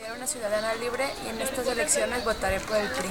Soy una ciudadana libre y en estas elecciones votaré por el PRI.